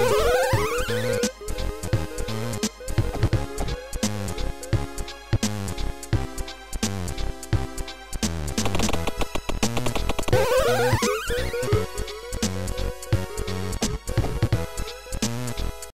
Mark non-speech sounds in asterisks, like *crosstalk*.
Podcast. *laughs*